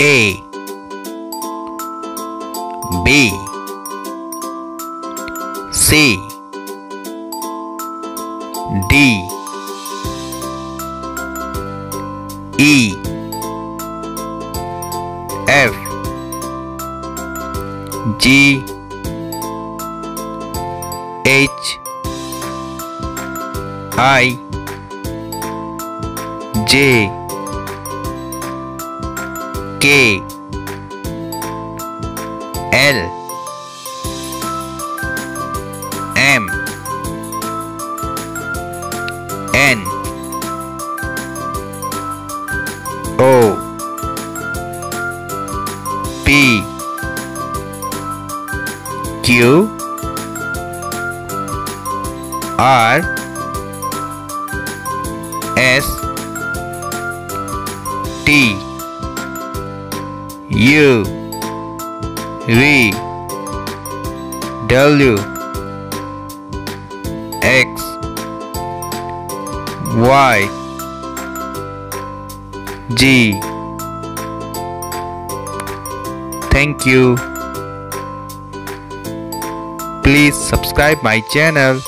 A. B. C. D. E. F. G. H. I. J K. L. M. N. O. P. Q. R. S. T U V W X Y G Thank you. Please subscribe my channel.